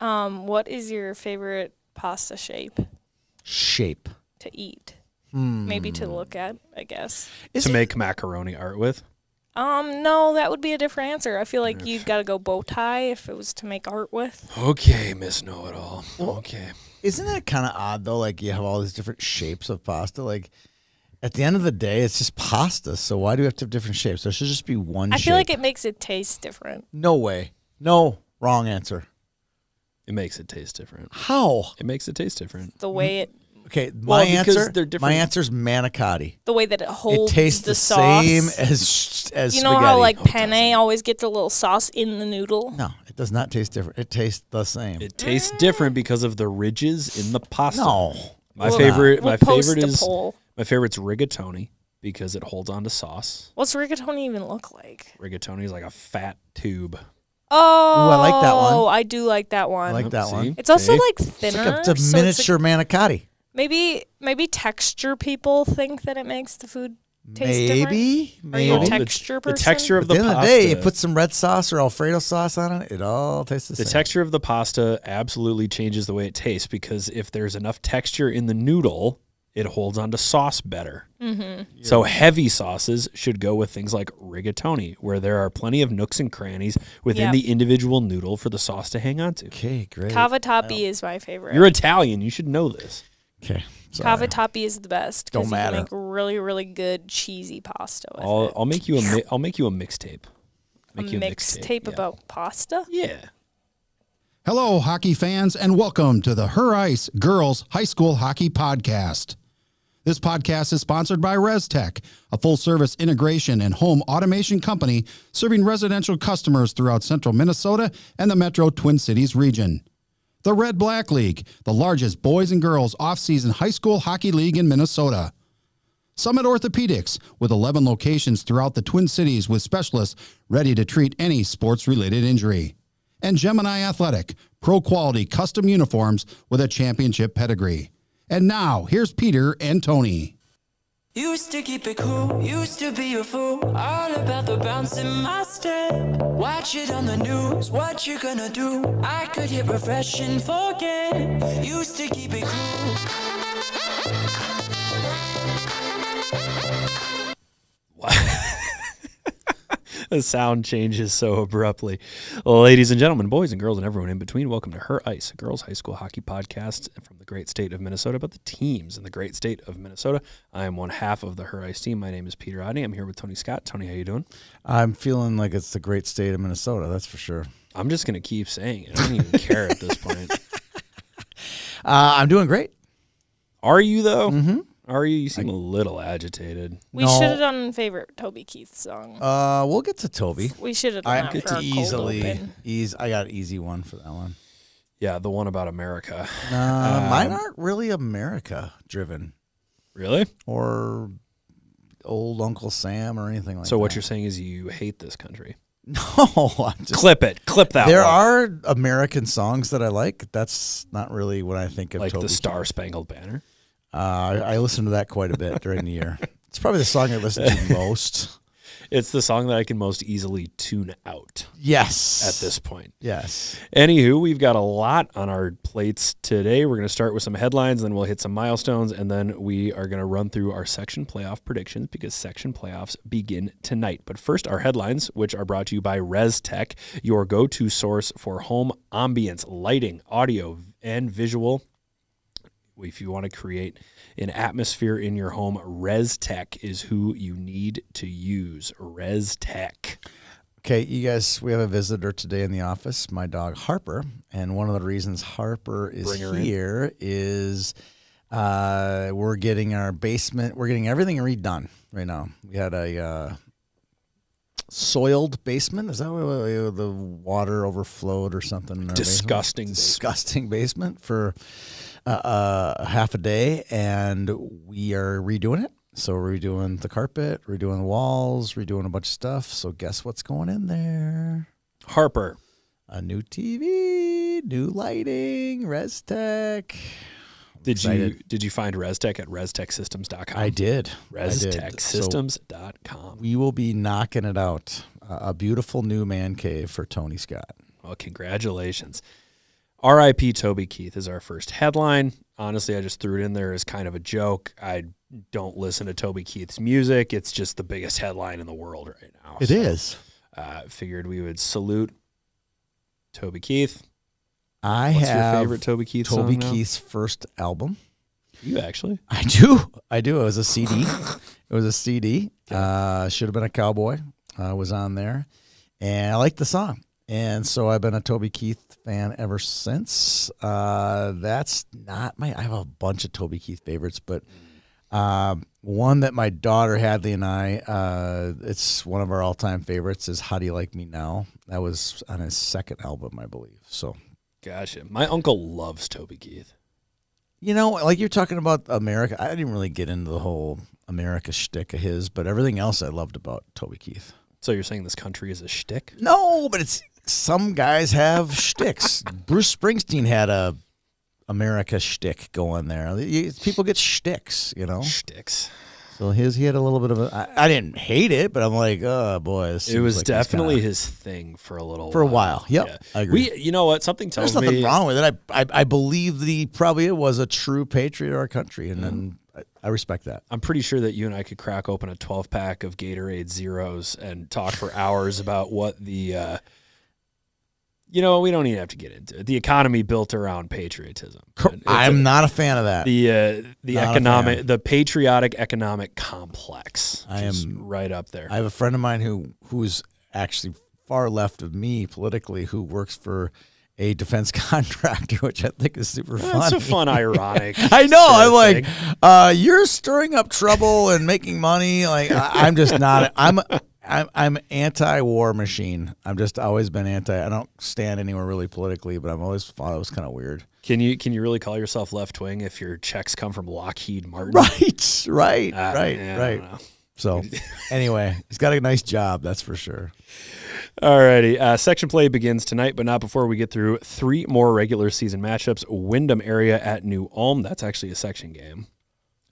Um, what is your favorite pasta shape Shape. to eat? Hmm. Maybe to look at, I guess. Is to it- make macaroni art with. Um, no, that would be a different answer. I feel like you'd gotta go bow tie if it was to make art with. Okay, Miss Know It All. Okay. Isn't it kind of odd though? Like you have all these different shapes of pasta. Like at the end of the day, it's just pasta. So why do we have to have different shapes? There should just be one. I feel like it makes it taste different. No way. No. Wrong answer. It makes it taste different. How? It makes it taste different. The way it, Okay, my Well, because answer. they're My different- answer's manicotti. the way that it holds. It holds tastes the, the, sauce. same as as you know spaghetti. how like Oh, it penne always gets a little sauce in the noodle. No, it does not taste different. It tastes the same. It tastes different because of the ridges in the pasta. no. My We'll- favorite we'll my post favorite a is poll. my favorite's rigatoni because it holds on to sauce. What's rigatoni even look like? Rigatoni is like a fat tube. Oh, I like that one. Oh, I do like that one. I like that See? one. It's also See? like It's thinner. like a, it's a so miniature manicotti. maybe maybe texture people think that it makes the food taste different. Maybe. Are you a Maybe. texture the person? texture of the, the end of the pasta. day, you put some red sauce or Alfredo sauce on it. It all tastes the the same. texture of the pasta absolutely changes the way it tastes because if there's enough texture in the noodle, it holds onto sauce better. Mm-hmm. So heavy sauces should go with things like rigatoni, where there are plenty of nooks and crannies within Yep. the individual noodle for the sauce to hang on to. Okay, great. Cavatappi is my favorite. You're Italian, you should know this. okay. sorry. Cavatappi is the best. Don't 'cause matter. You can make really, really good cheesy pasta with I'll it. I'll make you a mi- I'll make you a mixtape. A Make you mixtape yeah. about pasta. Yeah. Hello, hockey fans, and welcome to the Her Ice Girls High School Hockey Podcast. This podcast is sponsored by ResTech, a full service integration and home automation company serving residential customers throughout central Minnesota and the metro Twin Cities region. The Red Black League, the largest boys and girls off-season high school hockey league in Minnesota. Summit Orthopedics, with 11 locations throughout the Twin Cities with specialists ready to treat any sports related injury. And Gemini Athletic, pro quality custom uniforms with a championship pedigree. And now, here's Peter and Tony. Used to keep it cool, used to be a fool. All about the bounce in my step. Watch it on the news, what you gonna do? I could hit refresh and forget. Used to keep it cool. The sound changes so abruptly. Ladies and gentlemen, boys and girls, and everyone in between, welcome to Her Ice, a girls' high school hockey podcast from the great state of Minnesota about the teams in the great state of Minnesota. I am one half of the Her Ice team. My name is Peter Odney. I'm here with Tony Scott. Tony, how you doing? I'm feeling like it's the great state of Minnesota. That's for sure. I'm just gonna keep saying it. I don't even care at this point. Uh, I'm doing great. Are you though? Mm-hmm. Are you? You seem a little agitated. We No. should have done favorite Toby Keith song. Uh, we'll get to Toby. we should have done I that get for to easily open. ease. I got an easy one for that one. Yeah, the one about America. Uh, mine Um, aren't really America driven Really? or old Uncle Sam or anything like so that. So what you're saying is you hate this country? No, I'm just. Clip it. Clip that. there one. are American songs that I like. That's not really what I think of. like Toby the Keith. Star Spangled Banner. Uh, I, I listen to that quite a bit during the year. It's probably the song I listen to most. It's the song that I can most easily tune out Yes. at this point. Yes. Anywho, we've got a lot on our plates today. We're going to start with some headlines, then we'll hit some milestones, and then we are going to run through our section playoff predictions because section playoffs begin tonight. But first, our headlines, which are brought to you by ResTech, your go to source for home ambience, lighting, audio, and visual. If you want to create an atmosphere in your home, ResTech is who you need to use. ResTech. Okay, you guys, we have a visitor today in the office, my dog Harper. And one of the reasons Harper is her here is uh, we're getting our basement, we're getting everything redone right now. We had a uh, soiled basement. Is that what what- the water overflowed or something? in our basement? Disgusting basement. Disgusting basement for uh, half a day. And we are redoing it. So we're redoing the carpet, redoing the walls, redoing a bunch of stuff. So guess what's going in there? Harper. A new TV, new lighting, ResTech. Did you did you find ResTech at ResTechSystems.com? I did. I did. So ResTechSystems.com. we will be knocking it out. Uh, a beautiful new man cave for Tony Scott. Well, congratulations. R.I.P. Toby Keith is our first headline. Honestly, I just threw it in there as kind of a joke. I don't listen to Toby Keith's music. It's just the biggest headline in the world right now. It So, is. Uh, figured we would salute Toby Keith. I What's have your favorite Toby Keith Toby? Keith's first album. You actually? I do. I do. It was a CD. it was a CD. Uh, should have been a cowboy. Uh, was on there, and I like the song. And so I've been a Toby Keith fan ever since. Uh, that's not my. I have a bunch of Toby Keith favorites, but um, one that my daughter Hadley and I, uh, it's one of our all-time favorites. Is "How Do You Like Me Now?" That was on his second album, I believe. So Gotcha. My uncle loves Toby Keith. You know, like you're talking about America. I didn't really get into the whole America shtick of his, but everything else I loved about Toby Keith. So you're saying this country is a shtick? No, but it's some guys have shticks. Bruce Springsteen had a America shtick going there. People get shticks, you know. Shticks. So his he had a little bit of a. I, I didn't hate it, but I'm like, oh boy, It was like definitely kinda- his thing for a little For a while. Yep, Yeah. I agree. We, you know what? Something tells me. There's nothing wrong with it. I, I I believe the probably it was a true patriot of our country, and then I, I respect that. I'm pretty sure that you and I could crack open a 12 pack of Gatorade Zeros and talk for hours about what the, uh, you know, we don't even have to get into it. The economy built around patriotism. It's I'm a- not a fan of that. the uh, the Not economic, the patriotic economic complex. I am- right up there. I have a friend of mine who who's actually far left of me politically, who works for a defense contractor, which I think is super fun. That's a fun, ironic. I know. I'm like, uh, you're stirring up trouble and making money. Like I, I'm just not. I'm. I'm, I'm anti-war machine. I've just always been anti. I don't stand anywhere really politically, but I've always thought it was kind of weird. can you can you really call yourself left wing if your checks come from Lockheed Martin? Right, right, Uh, right, yeah, right. So, anyway, he's got a nice job, that's for sure. Alrighty, uh, section play begins tonight, but not before we get through three more regular season matchups. Windom area at New Ulm. That's actually a section game.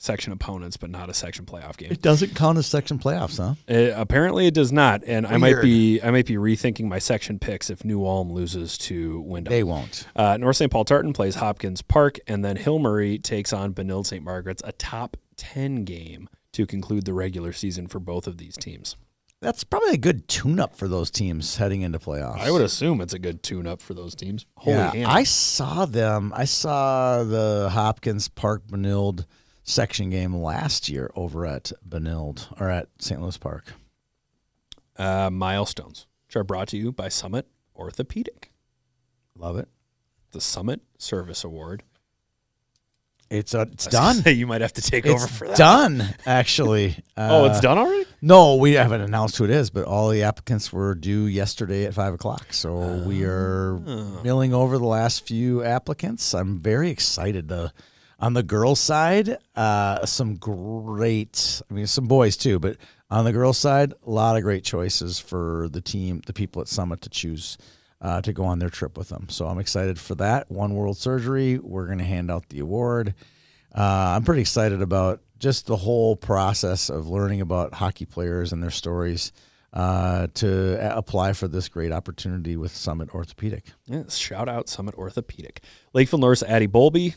Section opponents, but not a section playoff game. It doesn't count as section playoffs, huh? Uh, apparently, it does not, and I might be I might be rethinking my section picks if New Ulm loses to Windom. They won't. Uh, North St. Paul Tartan plays Hopkins Park, and then Hill Murray takes on Benilde St. Margaret's, a top 10 game to conclude the regular season for both of these teams. That's probably a good tune-up for those teams heading into playoffs. I would assume it's a good tune up for those teams. Holy yeah, Hannah. I saw them. I saw the Hopkins Park Benilde section game last year over at Benilde or at St. Louis Park. Uh, milestones, which are brought to you by Summit Orthopedic, Love it. the Summit Service Award. It's uh, it's I was gonna done. you might have to take It's over for that. done. Actually. Oh, it's Uh, done already? No, we haven't announced who it is, but all the applicants were due yesterday at five o'clock. So we are Oh. milling over the last few applicants. I'm very excited. The on the girls' side, uh, some great. I mean, some boys too, but on the girls' side, a lot of great choices for the team, the people at Summit to choose. Uh, to go on their trip with them. So I'm excited for that. One World Surgery. We're going to hand out the award. Uh, I'm pretty excited about just the whole process of learning about hockey players and their stories uh, to apply for this great opportunity with Summit Orthopedic. Yes, shout out Summit Orthopedic. Lakeville North's Addie Bolby,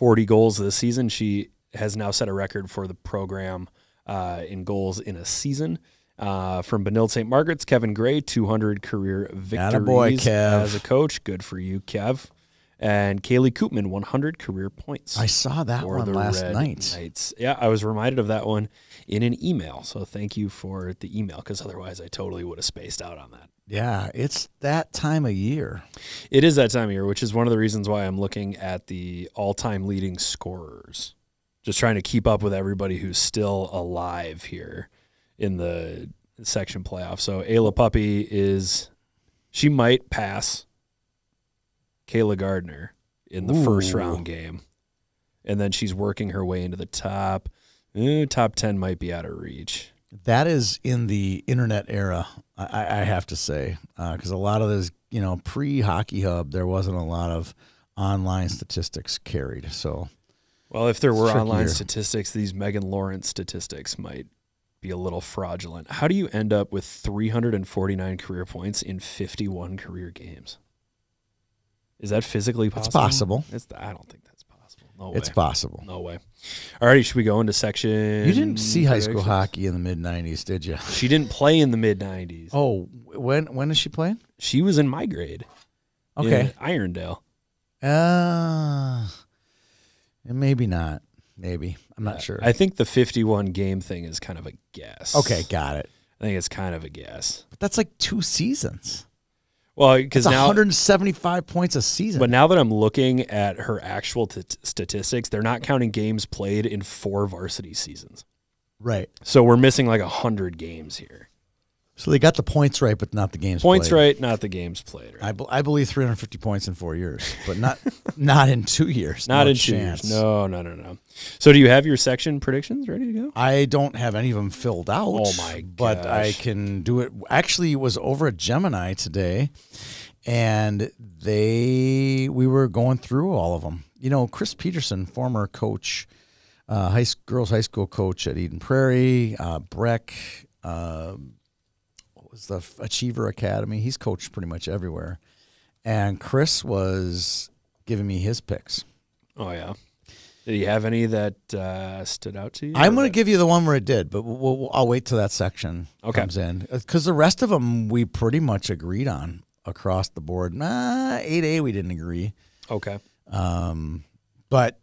40 goals this season. She has now set a record for the program uh, in goals in a season. Uh, from Benilde St. Margaret's, Kevin Gray, 200 career victories Kev. as a coach. Good for you, Kev. And Kaylee Koopman, 100 career points. I saw that one last Red night. Knights. Yeah, I was reminded of that one in an email. So thank you for the email because otherwise I totally would have spaced out on that. Yeah, it's that time of year. It is that time of year, which is one of the reasons why I'm looking at the all-time leading scorers. Just trying to keep up with everybody who's still alive here in the section playoff. So Ayla Puppe is she might pass Kayla Gardner in the first round game. And then she's working her way into the top. Eh, top 10 might be out of reach. That is in the internet era, I, I have to say, uh, because a lot of this, you know, pre Hockey Hub, there wasn't a lot of online statistics carried. So Well, if there were online statistics, these Megan Lawrence statistics might be a little fraudulent. How do you end up with 349 career points in 51 career games? Is that physically possible? It's possible. It's I don't think No It's way. possible. No way. Alrighty, should we go into section? You didn't see high school hockey in the mid '90s, did you? She didn't play in the mid '90s. Oh, when when is she playing? She was in my grade. Okay. in Irondale. Uh, maybe not. Maybe I'm not sure. I think the 51 game thing is kind of a guess. okay, got it. I think it's kind of a guess. But that's like two seasons. Well, because now, 175 points a season. but now that I'm looking at her actual t- statistics, they're not counting games played in four varsity seasons. right. So we're missing like 100 games here. So they got the points right, but not the games. Points played. right, not the games played. Right? I, be- I believe 350 points in four years, but not not in two years. not No in two chance. years. No, no, no, no. So do you have your section predictions ready to go? I don't have any of them filled out. Oh my But I can do it. Actually, it was over at Gemini today, and they we were going through all of them. You know, Chris Peterson, former coach, uh, high girls high school coach at Eden Prairie, uh, Breck. Uh, was the Achiever Academy? He's coached pretty much everywhere, and Chris was giving me his picks. Oh yeah. Did you have any that uh, stood out to you? I'm going to give you the one where it did, but we'll, we'll, I'll wait till that section Okay. comes in because the rest of them we pretty much agreed on across the board. Nah, eight A we didn't agree, Okay. um, but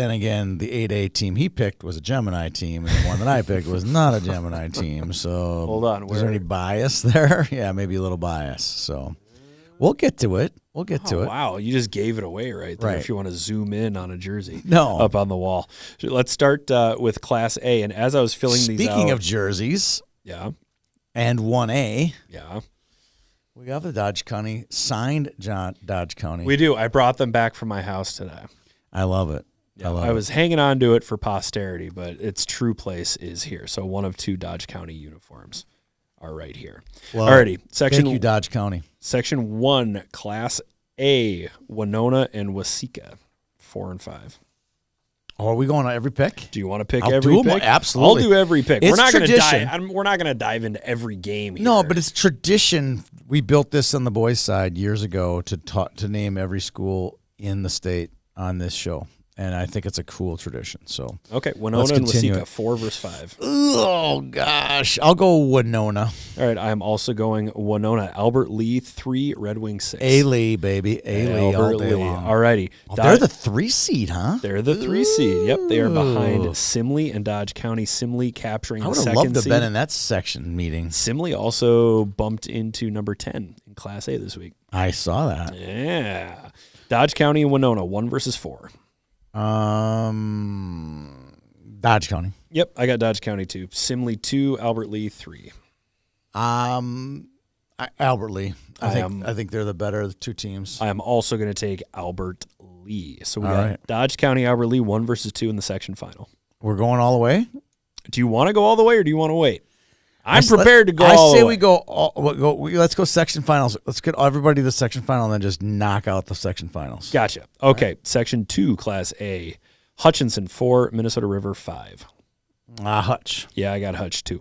then again, the eight A team he picked was a Gemini team, and the one that I picked was not a Gemini team. So Hold on, is there any bias there? yeah, maybe a little bias. So we'll get to it. We'll get to Oh, it. wow, you just gave it away right there. Right. If you want to zoom in on a jersey, No. up on the wall. Let's start uh, with Class A. And as I was filling these Speaking of jerseys yeah, and one A. yeah, We got the Dodge County signed John Dodge County. we do. I brought them back from my house today. I love it. I love I was hanging on to it for posterity, but its true place is here. So one of two Dodge County uniforms are right here. it. Well, Alrighty, section Thank you, Dodge County. section one, Class A, Winona and Waseca, four and five. Oh, are we going on every pick? Do you want to pick I'll every do 'em, pick? absolutely. I'll do every pick. It's we're not going to tradition. dive. I'm, we're not going to dive into every game. Here. No, but it's tradition. We built this on the boys' side years ago to ta- to name every school in the state on this show, and I think it's a cool tradition. So, okay. Winona and Waseca, four versus five. oh gosh, I'll go Winona. All right, I'm also going Winona, Albert Lea, three, Red Wing six. A Lee, baby, A Lee all Albert day Lee. long. Alrighty, Oh, Dod- they're the three seed, huh? they're the three seed. Yep, they are behind Simley and Dodge County. Simley capturing I the would have second loved to seed. been in that section meeting. Simley also bumped into number ten in Class A this week. I saw that. Yeah, Dodge County and Winona, one versus four. Um, Dodge County. Yep, I got Dodge County two. Simley two, Albert Lea three. Um, I, Albert Lea. I, I think am- I think they're the better of the two teams. I am also going to take Albert Lea. So we All got right. Dodge County, Albert Lea, one versus two in the section final. We're going all the way. Do you want to go all the way or do you want to wait? I'm prepared to go I say we go. All, go we, let's go section finals. Let's get everybody to the section final and then just knock out the section finals. Gotcha. Okay, section two, class A. Hutchinson four, Minnesota River five. Ah, Hutch. Yeah, I got Hutch too.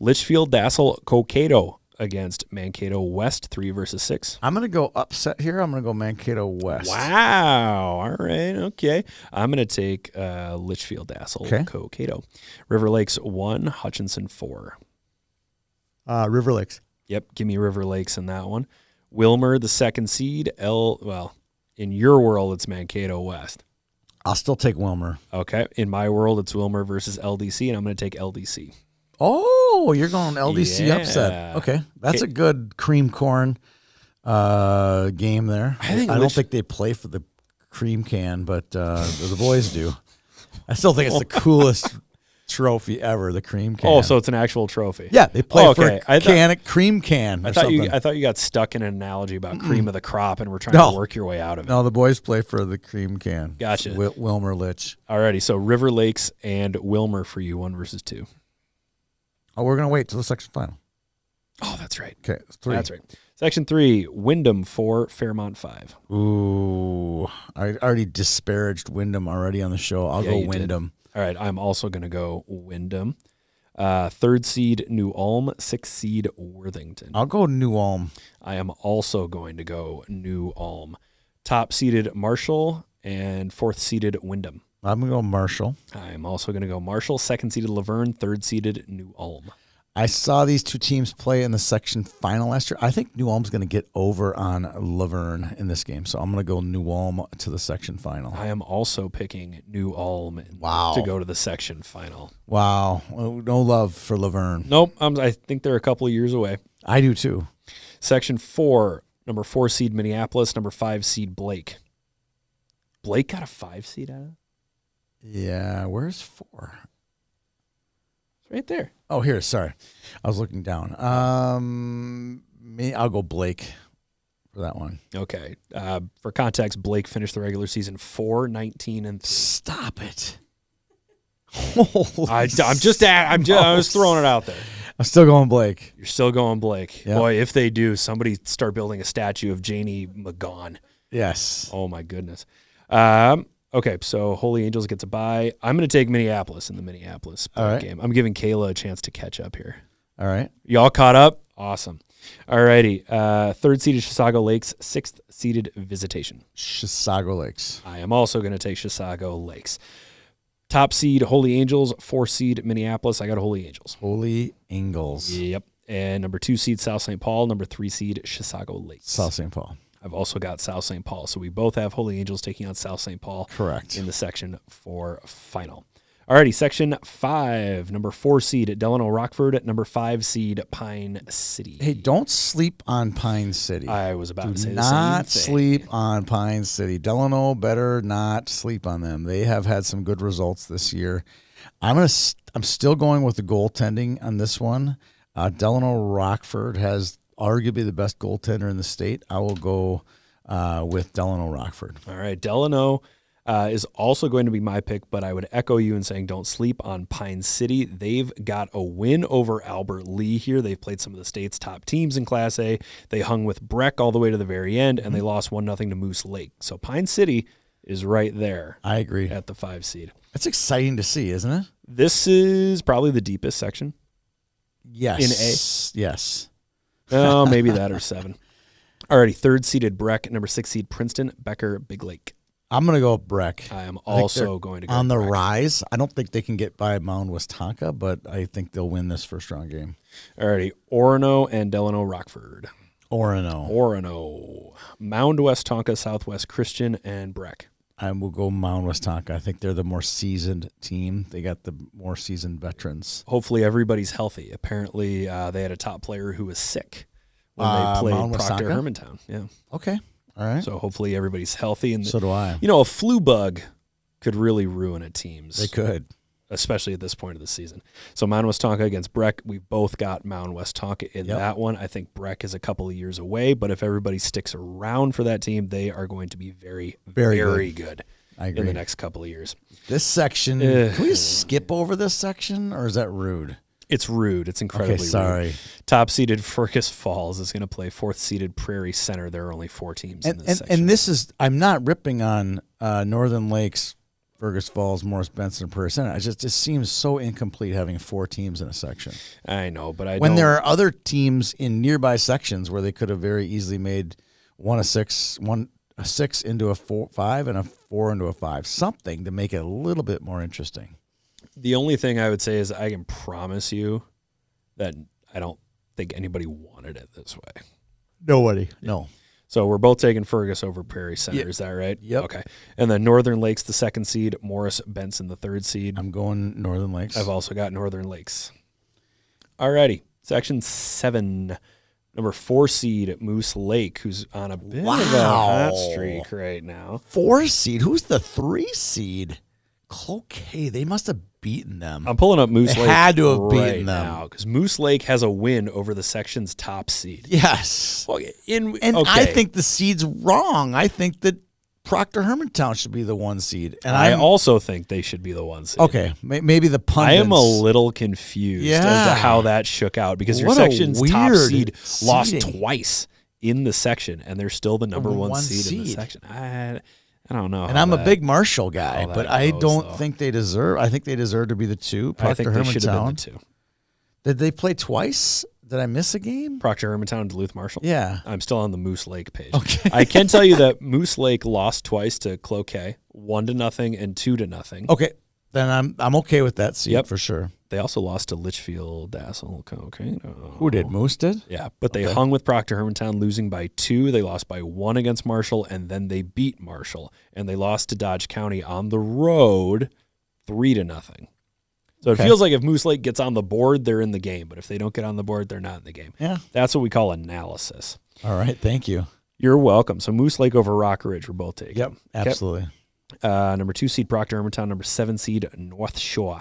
Litchfield, Dassel, Cokato against Mankato West three versus six. I'm gonna go upset here. I'm gonna go Mankato West. Wow. All right. Okay. I'm going to take uh, Litchfield, Dassel, Okay. Cokato. River Lakes one, Hutchinson four. Uh, River Lakes. Yep, give me River Lakes in that one. Willmar, the second seed. L. Well, in your world, it's Mankato West. I'll still take Willmar. Okay. In my world, it's Willmar versus LDC, and I'm going to take LDC. Oh, you're going LDC Yeah. upset. Okay, that's a good cream corn uh, game there. I think I don't think they play for the cream can, but uh, the boys do. I still think it's the coolest trophy ever. The cream oh, can. Oh, so it's an actual trophy. yeah, they play Oh, for okay. a I thought- cream can. Or I thought something. you I thought you got stuck in an analogy about cream mm. of the crop and we're trying No. to work your way out of it. no, the boys play for the cream can. Gotcha. Wil- Willmar Lich. Alrighty, so River Lakes and Willmar for you, one versus two. Oh, we're gonna wait till the section final. Oh, that's right. Okay, three. That's right. Section three, Windom four, Fairmont five. Ooh, I already disparaged Windom already on the show. I'll Yeah, go. Windom. All right, I'm also going to go Windom. Uh, third seed New Ulm, sixth seed Worthington. I'll go New Ulm. I am also going to go New Ulm. top seeded Marshall, and fourth seeded Windom. I'm gonna go Marshall. I'm also going to go Marshall, second seeded Luverne, third seeded New Ulm. I saw these two teams play in the section final last year. I think New Ulm's going to get over on Luverne in this game, so I'm going to go New Ulm to the section final. I am also picking New Ulm Wow. to go to the section final. Wow, no love for Luverne. Nope, I'm, I think they're a couple of years away. I do too. Section four, number four seed Minneapolis, number five seed Blake. Blake got a five seed out of it? Yeah, where's four? It's right there. Oh, here. Sorry, I was looking down. Um, me, I'll go Blake for that one. Okay. Uh, for context, Blake finished the regular season four nineteen and 3. Stop it. I, I'm just at, I'm just, I was throwing it out there. I'm still going Blake. You're still going Blake. Yeah. Boy, if they do, somebody start building a statue of Janie McGaughan. Yes. Oh my goodness. Um, okay, so Holy Angels gets a bye. I'm going to take Minneapolis in the Minneapolis right. game. I'm giving Kayla a chance to catch up here. All right. Y'all caught up? Awesome. All righty. Uh, third seeded Chisago Lakes, sixth seeded Visitation. Chisago Lakes. I am also going to take Chisago Lakes. Top seed Holy Angels, four seed Minneapolis. I got Holy Angels. Holy Angels. Yep. And number two seed South St. Paul, number three seed Chisago Lakes. South St. Paul. I've also got South St. Paul. So we both have Holy Angels taking on South St. Paul Correct. in the section for final. Alrighty, section five, number four seed at Delano Rockford, at number five seed Pine City. Hey, don't sleep on Pine City. I was about Do to say not the same thing. sleep on Pine City. Delano better not sleep on them. They have had some good results this year. I'm gonna. st- I'm still going with the goaltending on this one. Uh, Delano Rockford has arguably the best goaltender in the state. I will go uh, with Delano Rockford. All right, Delano uh, is also going to be my pick, but I would echo you in saying don't sleep on Pine City. They've got a win over Albert Lea here. They've played some of the state's top teams in Class A. They hung with Breck all the way to the very end, and they lost one nothing to Moose Lake. So Pine City is right there I agree. at the five seed. That's exciting to see, isn't it? This is probably the deepest section. Yes. In A. Yes. Oh, maybe that or seven. Alrighty, third seeded Breck, number six seed Princeton, Becker, Big Lake. I'm gonna go Breck. I am I also going to go on the Breck. rise. I don't think they can get by Mound Westonka, but I think they'll win this first round game. Alrighty, Orono and Delano Rockford. Orono. Orono, Mound Westonka, Southwest Christian, and Breck. I will go Mound Westonka. I think they're the more seasoned team. They got the more seasoned veterans. Hopefully, everybody's healthy. Apparently, uh, they had a top player who was sick when Uh, they played Mount Proctor Westonka? Hermantown. Yeah, Okay. All right. So, so hopefully everybody's healthy. And So do I. you know, a flu bug could really ruin a team's, They could. Especially at this point of the season. So Mound Westonka against Breck. We've both got Mound Westonka in Yep. that one. I think Breck is a couple of years away, but if everybody sticks around for that team, they are going to be very, Very very, good. I in the next couple of years. This section. Ugh. Can we skip over this section, or is that rude? It's rude. It's incredibly Okay. rude. Sorry. Top seeded Fergus Falls is going to play fourth seeded Prairie Center. There are only four teams in And this and, section. and this is. I'm not ripping on uh, Northern Lakes, Fergus Falls, Morris Benson, and Prairie Center. It just it seems so incomplete having four teams in a section. I know, but I when don't, there are other teams in nearby sections where they could have very easily made one a six, one a six into a four five, and a four into a five, something to make it a little bit more interesting. the only thing I would say is I can promise you that I don't think anybody wanted it this way. Nobody, no. So we're both taking Fergus over Prairie Center. Yep. Is that right? Yep. Okay. And then Northern Lakes, the second seed. Morris Benson, the third seed. I'm going Northern Lakes. I've also got Northern Lakes. Alrighty. Section seven. Number four seed Moose Lake, who's on a bit of a hot streak right now. four seed. Who's the three seed? Cloquet. They must have beaten them. I'm pulling up Moose They Lake had to have right beaten them. now because Moose Lake has a win over the section's top seed. yes. Well, in And okay. I think the seed's wrong. I think that Proctor Hermantown should be the one seed. And I I'm, also think they should be the one seed. okay. Maybe the punch. I am a little confused as to how that shook out because your What a section's top seed lost twice in the section, and they're still the number one, one seed, in the section. I, I don't know. And I'm a big Marshall guy, that but I goes, don't though. think they deserve. I think they deserve to be the two. I think Proctor they should have been Hermantown. the two. Did they play twice Did I miss a game? Proctor Hermantown, Duluth Marshall. Yeah. I'm still on the Moose Lake page. Okay. I can tell you that Moose Lake lost twice to Cloquet, one to nothing and two to nothing. Okay. Then I'm I'm okay with that seed Yep. for sure. They also lost to Litchfield, Dassel, okay. Who did? Moose did? Yeah, but they Okay. hung with Proctor Hermantown, losing by two. They lost by one against Marshall, and then they beat Marshall, and they lost to Dodge County on the road, three to nothing. So it Okay. feels like if Moose Lake gets on the board, they're in the game. But if they don't get on the board, they're not in the game. Yeah. That's what we call analysis. All right. Thank you. You're welcome. So Moose Lake over Rock Ridge, we're both taking. Yep. Absolutely. Uh, number two seed Proctor Hermantown, number seven seed North Shore.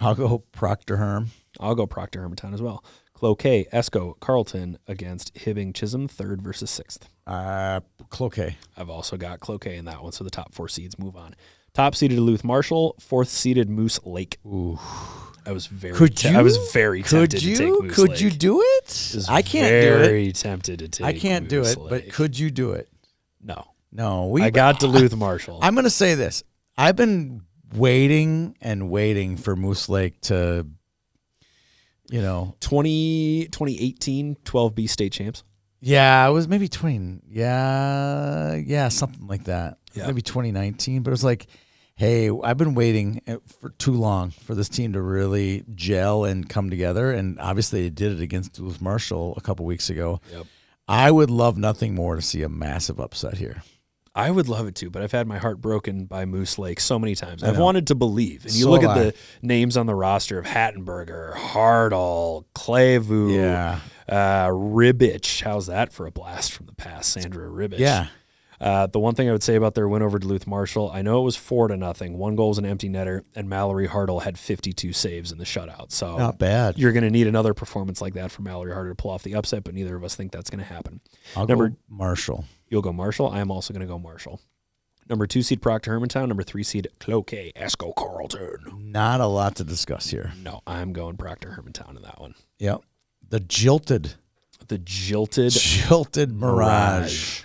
I'll go Proctor Herm. I'll go Proctor Hermantown as well. Cloquet, Esko, Carlton against Hibbing Chisholm, third versus sixth. Uh, Cloquet. I've also got Cloquet in that one, so the top four seeds move on. Top seeded Duluth Marshall, fourth seeded Moose Lake. Ooh. I was very, Could te- you? I was very Could tempted you? to take Moose could Lake. you do it? I can't do it. Very tempted to take. I can't do Moose it. But could you do it? no? No. We. I got Duluth Marshall. I'm going to say this. I've been waiting and waiting for Moose Lake to, you know, 20, 2018 12B state champs. yeah, it was maybe 20. Yeah, yeah, something like that. Yeah. Maybe 2019. But it was like, hey, I've been waiting uh, for too long for this team to really gel and come together. And obviously, they did it against Duluth Marshall a couple weeks ago. Yep. I would love nothing more to see a massive upset here. I would love it to, but I've had my heart broken by Moose Lake so many times. I I've wanted to believe. And you So look at I. the names on the roster of Hattenberger, Hardall, Clayvu, Yeah. uh, Ribbich. How's that for a blast from the past? Sandra Ribich. Yeah. Uh, the one thing I would say about their win over Duluth Marshall, I know it was four to nothing. One goal was an empty netter, and Mallory Hardall had 52 saves in the shutout. So Not bad. you're going to need another performance like that from Mallory Hardall to pull off the upset, but neither of us think that's going to happen. I'll number- go Marshall. You'll go Marshall. I am also going to go Marshall. Number two seed Proctor Hermantown. Number three seed Cloquet Esko Carlton. Not a lot to discuss here. No, I'm going Proctor Hermantown in that one. Yep. The jilted, The jilted jilted Mirage.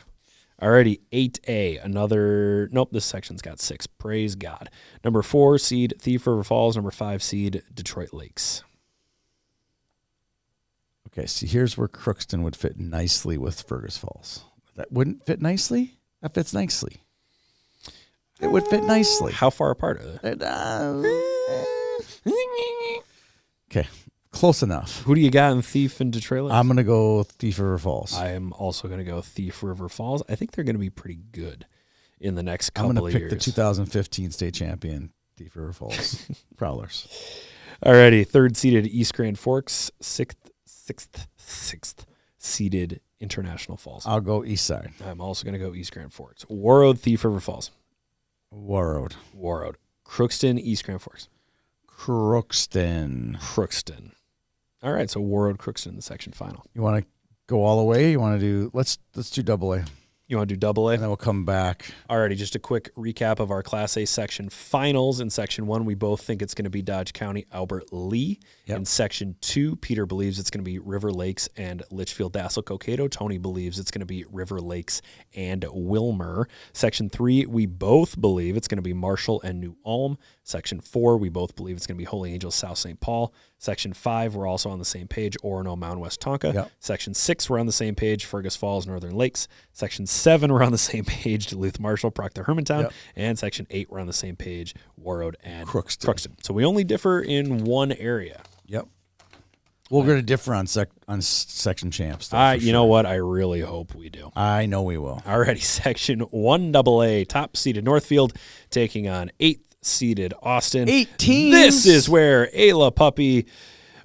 Alrighty, 8A. Another. Nope, this section's got six. Praise God. Number four seed Thief River Falls. Number five seed Detroit Lakes. Okay, see, here's where Crookston would fit nicely with Fergus Falls. That wouldn't fit nicely. That fits nicely. It would fit nicely. How far apart are they? Uh, okay, close enough. Who do you got in Thief and Detroit I'm gonna go Thief River Falls. I am also going to go Thief River Falls. I think they're going to be pretty good in the next couple I'm couple gonna of pick years. the 2015 state champion Thief River Falls Prowlers. Alrighty, third seeded East Grand Forks, sixth, sixth, sixth seeded International Falls. I'll go East Side. I'm also going to go East Grand Forks. Warroad, Thief River Falls. Warroad. Warroad. Crookston, East Grand Forks. Crookston. Crookston. All right, so Warroad, Crookston in the section final. You want to go all the way? You want to do? Let's let's do double A, You want to do double A? and then we'll come back. Alrighty, just a quick recap of our Class A section finals. In Section 1, we both think it's going to be Dodge County, Albert Lea. Yep. In Section 2, Peter believes it's going to be River Lakes and Litchfield Dassel Cokato. Tony believes it's going to be River Lakes and Willmar. Section 3, we both believe it's going to be Marshall and New Ulm. Section 4, we both believe it's going to be Holy Angels, South St. Paul. Section 5, we're also on the same page, Orono, Mound Westonka. Yep. Section 6, we're on the same page, Fergus Falls, Northern Lakes. Section 7, we're on the same page, Duluth Marshall, Proctor Hermantown. Yep. And Section 8, we're on the same page, Warroad and Crookston. Crookston. So we only differ in one area. Yep. We're going to differ on sec on section champs. for you know what? I really hope we do. I know we will. Already, section one double A, top seeded Northfield taking on eighth seeded Austin. 18. This is where Ayla Puppe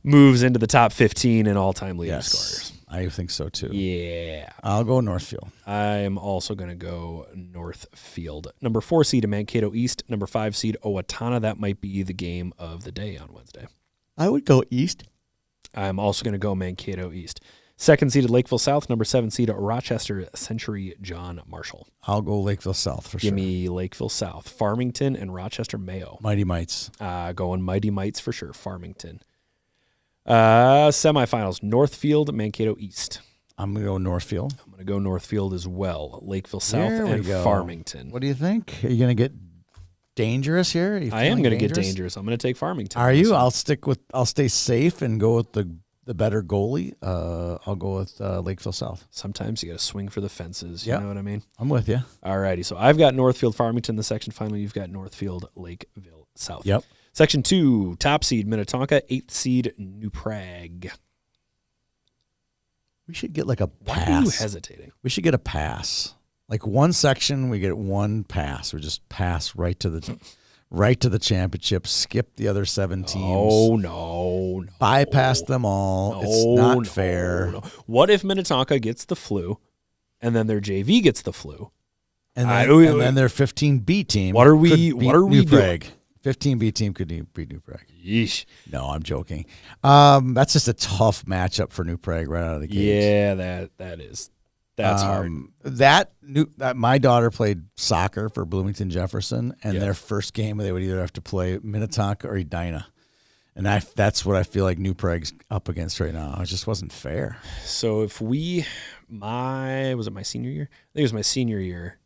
moves into the top 15 in all time leading Yes, scorers. I think so too. Yeah. I'll go Northfield. I'm also going to go Northfield. Number four seed Mankato East. Number five seed Owatonna. That might be the game of the day on Wednesday. I would go East. I'm also going to go Mankato East. Second seed seeded Lakeville South. Number seven seed Rochester Century John Marshall. I'll go Lakeville South for Give sure. me Lakeville South, Farmington, and Rochester Mayo. Mighty Mites. Uh, going Mighty Mites for sure. Farmington. Uh, semifinals: Northfield, Mankato East. I'm gonna go Northfield. I'm going to go Northfield as well. Lakeville South There and. Farmington. What do you think? Are you gonna get dangerous here? I am going to get dangerous. I'm going to take Farmington. Are you? I'll stick with. I'll stay safe and go with the the better goalie, uh, I'll go with uh, Lakeville South. Sometimes you got to swing for the fences. You Yeah. know what I mean? I'm with you. Alrighty. So I've got Northfield Farmington, the section final. You've got Northfield Lakeville South. Yep. Section two, top seed Minnetonka, eighth seed New Prague. We should get like a Why are you pass. hesitating? we should get a pass. Like one section, we get one pass. We just pass right to the right to the championship. Skip the other seven teams. Oh no, no. bypass them all. it's not no, fair. no. What if Minnetonka gets the flu, and then their JV gets the flu? And I- then, we- and then their 15B team. What are we- what are we New doing? Prague. 15B team could beat New Prague. Yeesh. No, I'm joking. Um, that's just a tough matchup for New Prague right out of the gate. Yeah, that that is that's hard. Um, That new that my daughter played soccer for Bloomington Jefferson, and Yeah. their first game they would either have to play Minnetonka or Edina, and I that's what I feel like New Prague's up against right now. It just wasn't fair. So if we, my was it my senior year? I think it was my senior year.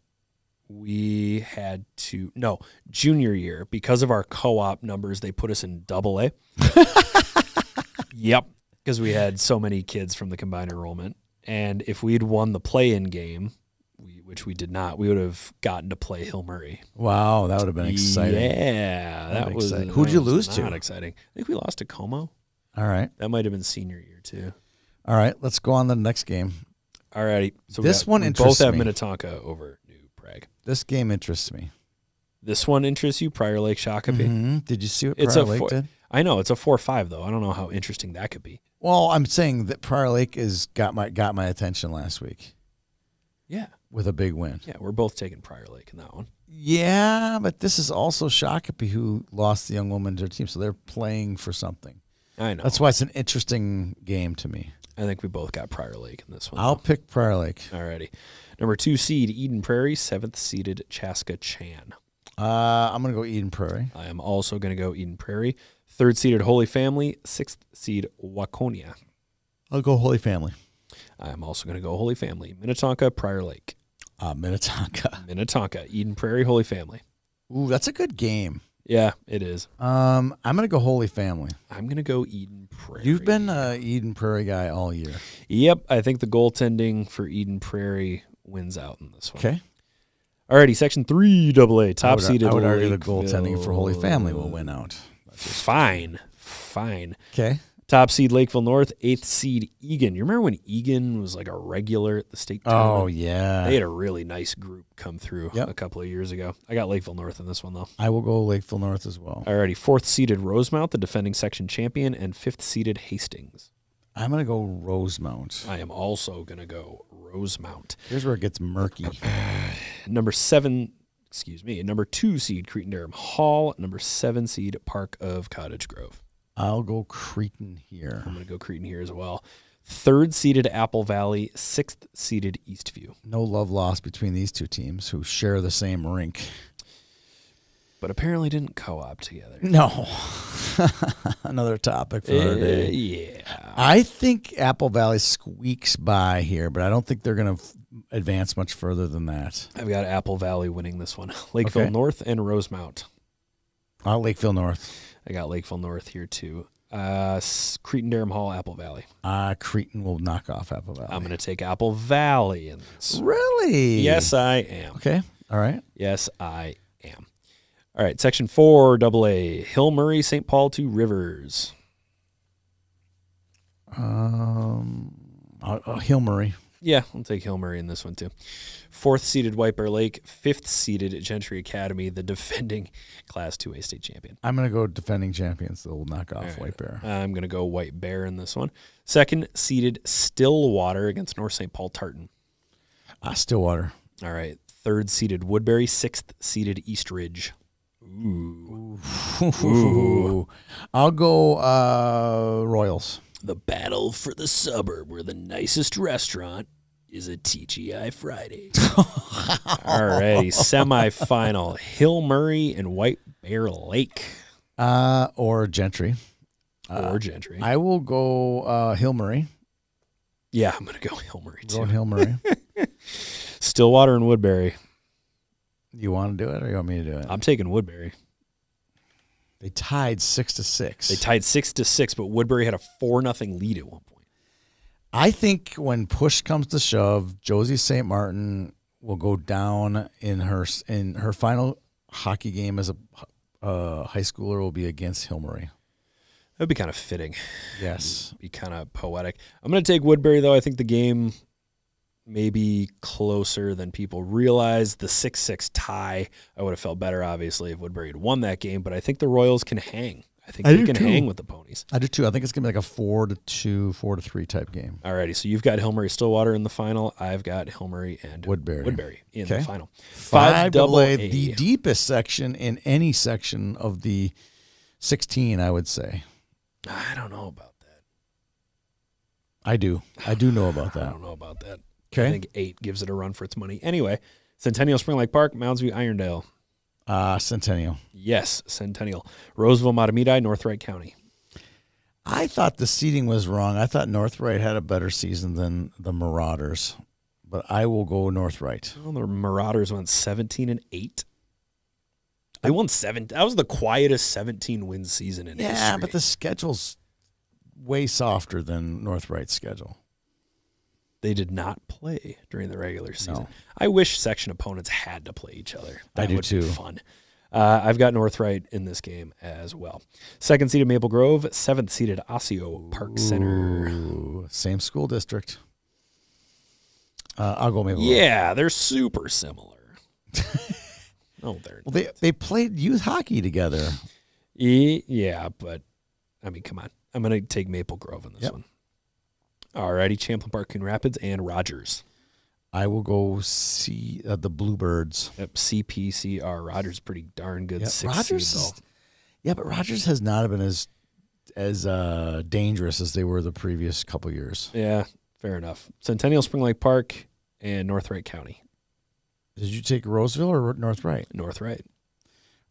We had to no junior year because of our co-op numbers. They put us in double A. yep, because we had so many kids from the combined enrollment, and if we'd won the play-in game, we, which we did not, we would have gotten to play Hill Murray. Wow, that would have been exciting. Yeah, that was. exciting. Who'd you was lose to? Not exciting. I think we lost to Como. All right, That might have been senior year too. all right. Let's go on to the next game. Alrighty. So we This got- one we both have me. Minnetonka over New Prague. This game interests me. This one interests you, Prior Lake Shakopee. Mhm. Did you see what It's Prior a Lake four- did? I know it's a four five though. I don't know how interesting that could be. Well, I'm saying that Prior Lake is got my got my attention last week Yeah, with a big win. yeah, we're both taking Prior Lake in that one. Yeah, but this is also Shakopee who lost the young woman to their team, so they're playing for something. I know. That's why it's an interesting game to me. I think we both got Prior Lake in this one. I'll pick Prior Lake. though. Alrighty. Number two seed Eden Prairie, seventh seeded Chaska Chan. Uh, I'm gonna go Eden Prairie. I am also going to go Eden Prairie. Third seeded Holy Family, sixth seed Waconia. I'll go Holy Family. I am also going to go Holy Family, Minnetonka, Prior Lake, Uh, Minnetonka. Minnetonka, Eden Prairie, Holy Family. Ooh, that's a good game. Yeah, it is. Um, I'm gonna go Holy Family. I'm gonna go Eden Prairie. You've been a Eden Prairie guy all year. Yep, I think the goaltending for Eden Prairie wins out in this one. Okay. Alrighty, section three double A, I top seeded. I would argue the goaltending for Holy Family will win out. Fine. Fine. Okay. Top seed Lakeville North, eighth seed Eagan. You remember when Eagan was like a regular at the state Oh yeah. They had a really nice group come through Yep. a couple of years ago. I got Lakeville North in this one though. I will go Lakeville North as well. Alrighty, fourth seeded Rosemount, the defending section champion, and fifth seeded Hastings. I'm gonna go Rosemount. I am also gonna go Rosemount. Here's where it gets murky. Number seven, excuse me, number two seed Cretin Derham Hall, number seven seed Park of Cottage Grove. I'll go Cretin here. I'm going to go Cretin here as well. Third seeded Apple Valley, sixth seeded Eastview. No love lost between these two teams who share the same rink. But apparently didn't co op together. No. Another topic for our Uh, day. yeah. I think Apple Valley squeaks by here, but I don't think they're going to advance much further than that. I've got Apple Valley winning this one. Lakeville Okay. North and Rosemount. Uh, Lakeville North. I got Lakeville North here too. Uh, Cretin Derham Hall, Apple Valley. Uh, Cretin will knock off Apple Valley. I'm going to take Apple Valley in this. really? Yes, I am. Okay. All right. Yes, I am. All right, section four, double A, Hill Murray, St. Paul Two Rivers. Um, uh, uh, Hill Murray. Yeah, I'll take Hill Murray in this one too. Fourth seeded White Bear Lake, fifth seeded Gentry Academy, the defending Class 2A state champion. I'm going to go defending champions. They'll knock off right. White Bear. I'm going to go White Bear in this one. Second seeded Stillwater against North St. Paul Tartan. Uh, Stillwater. All right. Third seeded Woodbury, sixth seeded East Ridge. Ooh. Ooh. I'll go uh, Royals. The battle for the suburb where the nicest restaurant is a TGI Friday. All righty. Semifinal Hill Murray and White Bear Lake Uh, or Gentry. or Gentry. I will go uh, Hill Murray. yeah, I'm going to go Hill Murray Go too. Hill Murray. Stillwater and Woodbury. you want to do it or you want me to do it? I'm taking Woodbury. They tied six to six. They tied six to six, but Woodbury had a four nothing lead at one point. I think when push comes to shove, Josie St. Martin will go down in her in her final hockey game as a uh, high schooler will be against Hill Murray. That'd be kind of fitting. Yes. Be kind of poetic. I'm going to take Woodbury though. I think the game may be closer than people realize. The six six tie, I would have felt better obviously if Woodbury had won that game, but I think the Royals can hang. I think I they can too. hang with the ponies. I do too. I think it's gonna be like a four to two, four to three type game. Alrighty, so you've got Hill Murray Stillwater in the final. I've got Hill Murray and Woodbury. Woodbury in Okay. the final. Five double A, A. the deepest section in any section of the sixteen, I would say. I don't know about that. I do. I do know about that. I don't know about that. I think eight gives it a run for its money. Anyway, Centennial Spring Lake Park, Mounds View, Irondale. Uh Centennial. Yes, Centennial. Roseville, Mahtomedi, North Wright County. I thought the seating was wrong. I thought North Northright had a better season than the Marauders, but I will go North Northright. Well, the Marauders went 17 and 8. They won seven. That was the quietest 17 win season in Yeah, history. Yeah, but the schedule's way softer than North Northright's schedule. They did not play during the regular season. No. I wish section opponents had to play each other. I That do would be too. fun. Uh, I've got North Wright in this game as well. Second seeded Maple Grove, seventh seeded Osseo Park Center. Same school district. Uh, I'll go Maple. Grove. Yeah, they're super similar. no, they're Well, they they played youth hockey together. E- yeah, but I mean, come on. I'm going to take Maple Grove in this Yep. one. Alrighty, Champlain Park, Coon Rapids, and Rogers. I will go see uh, the Bluebirds. Yep, CPCR. Rogers pretty darn good. Yeah, six Rogers. is- yeah, but Rogers has not been as as uh, dangerous as they were the previous couple years. Yeah, fair enough. Centennial Spring Lake Park and North Wright County. Did you take Roseville or North Wright? North Wright.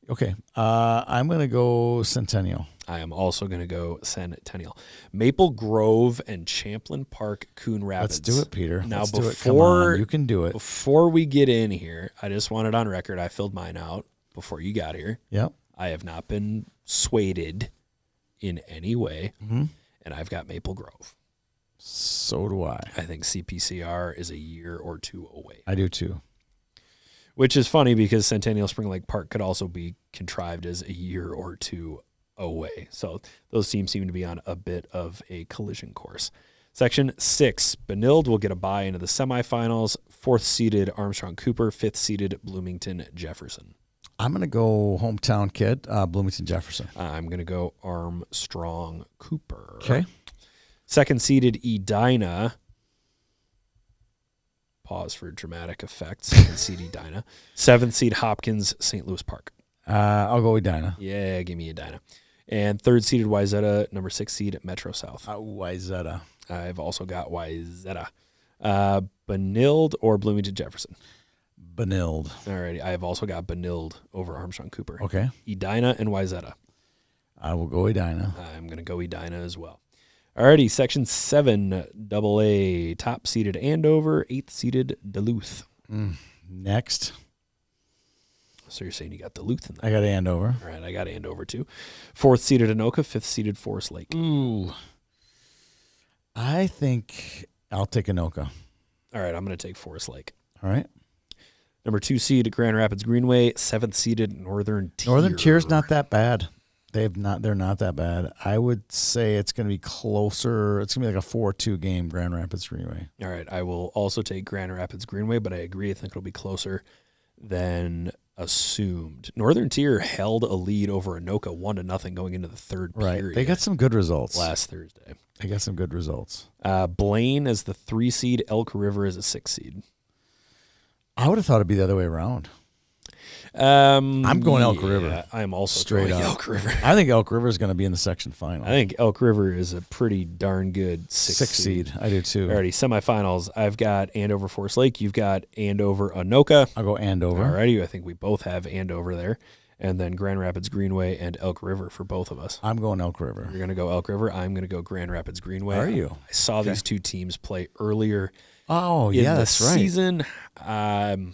Okay, uh, I'm gonna go Centennial. I am also going to go Centennial. Maple Grove and Champlain Park, Coon Rapids. Let's do it, Peter. Now, Let's do it. Come before- on, you can do it. Before we get in here, I just want it on record. I filled mine out before you got here. Yep. I have not been swayed in any way, hmm and I've got Maple Grove. So do I. I think CPCR is a year or two away, I do too. which is funny because Centennial Spring Lake Park could also be contrived as a year or two away. So those teams seem to be on a bit of a collision course. Section six, Benilde will get a bye into the semifinals. Fourth seeded Armstrong Cooper, fifth seeded Bloomington Jefferson. I'm gonna go hometown kid, uh, Bloomington Jefferson. I'm going to go Armstrong Cooper. Okay. Second seeded Edina. Pause for dramatic effect. Second seed Edina. Seventh seed Hopkins, St. Louis Park. Uh, I'll go Edina. Yeah, give me Edina. And third seeded Wayzata, number six seed Metro South. Uh, Wayzata. I've also got Wayzata. Uh, Benilde or Bloomington Jefferson. Benilde. Alrighty, I have also got Benilde over Armstrong Cooper. Okay. Edina and Wayzata. I will go Edina. I'm going to go Edina as well. Alrighty, section seven, double A, top seeded Andover, eighth seeded Duluth. Next, So you're saying you got Duluth in there. I got Andover. All right, I got Andover too. Fourth seeded Anoka, fifth seeded Forest Lake. Ooh. I think I'll take Anoka. All right, I'm going to take Forest Lake. All right. Number two seed at Grand Rapids Greenway, seventh seeded Northern Tier. Northern Tier's not that bad. They've not. They're not that bad. I would say it's going to be closer. It's going to be like a four-two game. Grand Rapids Greenway. All right, I will also take Grand Rapids Greenway, but I agree. I think it'll be closer than assumed. Northern Tier held a lead over Anoka one to nothing going into the third Right. period They got some good results. last Thursday. They got some good results. Uh, Blaine as the three seed, Elk River as a six seed. I would have thought it'd be the other way around. Um, I'm going Elk yeah, River. I am also Straight going up. Elk River. I think Elk River is going to be in the section final. I think Elk River is a pretty darn good six, Six seed. I do too. Alrighty, semifinals. I've got Andover Forest Lake. You've got Andover Anoka. I'll go Andover. Alrighty, I think we both have Andover there. And then Grand Rapids Greenway and Elk River for both of us. I'm going Elk River. You're going to go Elk River. I'm going to go Grand Rapids Greenway. Are you? I saw these two teams play earlier Oh in yeah, the that's right. season. Um,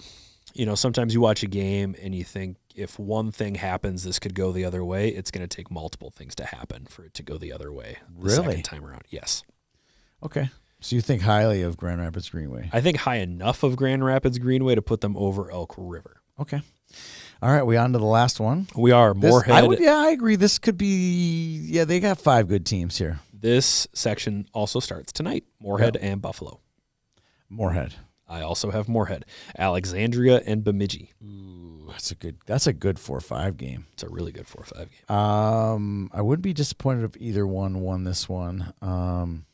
you know, sometimes you watch a game and you think if one thing happens, this could go the other way. It's going to take multiple things to happen for it to go the other way. The Really? Second time around, yes. Okay. So you think highly of Grand Rapids Greenway? I think high enough of Grand Rapids Greenway to put them over Elk River. Okay. All right, we on to the last one. We are This- Moorhead. I would, yeah, I agree. This could be. Yeah, they got five good teams here. This section also starts tonight. Moorhead and Buffalo. Moorhead. I also have Moorhead, Alexandria, and Bemidji. Ooh, that's a good. That's a good four-five game. It's a really good four or five game. Um, I wouldn't be disappointed if either one won this one. Um,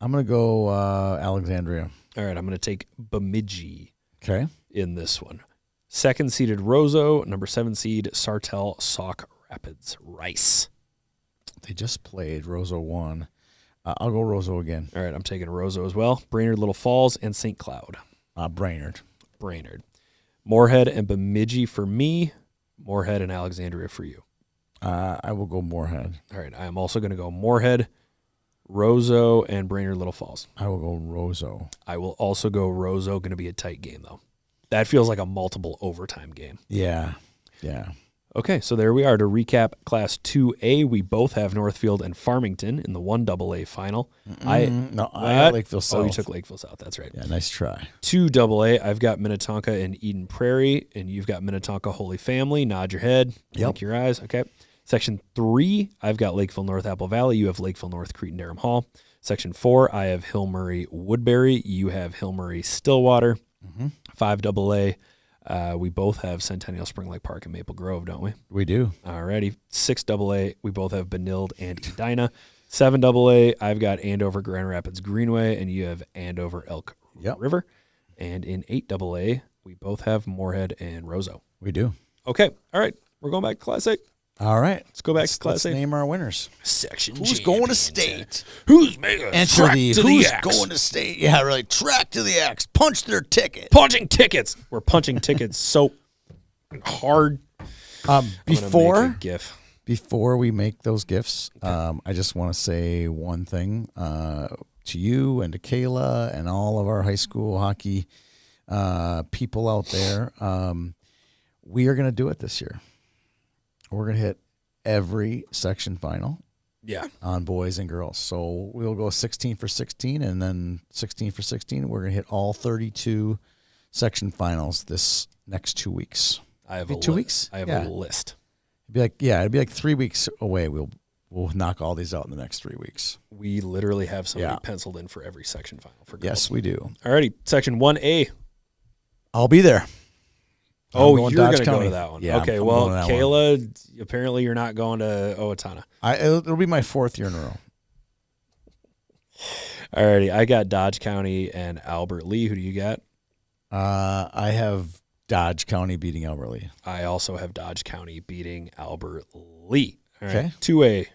I'm gonna go uh, Alexandria. All right, I'm going to take Bemidji Okay. in this one, second seeded Roseau, number seven seed Sartell Sauk Rapids Rice. They just played Roseau one. Uh, I'll go Roseau again. All right, I'm taking Roseau as well. Brainerd Little Falls and St. Cloud. Uh, Brainerd. Brainerd. Moorhead and Bemidji for me. Moorhead and Alexandria for you. Uh, I will go Moorhead. All right, I am also going to go Moorhead, Roseau, and Brainerd Little Falls. I will go Roseau. I will also go Roseau. Going to be a tight game though. That feels like a multiple overtime game. Yeah. Yeah. Okay, so there we are. To recap Class 2A, we both have Northfield and Farmington in the 1AA final. I no, I got Lakeville Oh, you took Lakeville South. That's right. Yeah, nice try. 2AA, I've got Minnetonka and Eden Prairie, and you've got Minnetonka Holy Family. Nod your head, Yep. blink your eyes. Okay. Section 3, I've got Lakeville North Apple Valley. You have Lakeville North Cretin Derham Hall. Section 4, I have Hill Murray Woodbury. You have Hill Murray Stillwater. Mm-hmm. 5AA, uh, we both have Centennial Spring Lake Park and Maple Grove, don't we? We do. Alrighty. Six double A, we both have Benilde and Edina. Seven double A, I've got Andover Grand Rapids Greenway, and you have Andover Elk Yep. River. And in eight double A, we both have Moorhead and Roseau. We do. Okay. All right. We're going back to Class A. All right. Let's go back Let's, to Class let's A. name our winners. Section Who's going to champions. state? Who's making a Enter track the to who's the X? going to state. Yeah, really. Track to the X. Punch their ticket. punching tickets. We're punching tickets so hard. Um, I'm gonna make before a GIF. before we make those gifts, um, I just want to say one thing uh, to you and to Kayla and all of our high school hockey uh, people out there. Um, we are going to do it this year. We're going to hit every section final Yeah. on boys and girls. So we'll go 16 for 16 and then 16 for 16. We're going to hit all 32 section finals this next two weeks. I have a two li- weeks? I have Yeah. a list. It'd be like, yeah, it'd be like three weeks away. We'll we'll knock all these out in the next three weeks. We literally have somebody Yeah. penciled in for every section final for girls. Yes, we do. Alrighty, section one A. I'll be there. Oh, going you're Dodge going to go to that one. Yeah, okay, I'm well, that one. Kayla, apparently you're not going to Owatonna. I it'll, it'll be my fourth year in a row. Alrighty, I got Dodge County and Albert Lea. Who do you got? Uh, I have Dodge County beating Albert Lea. I also have Dodge County beating Albert Lea. All right, Okay. two A.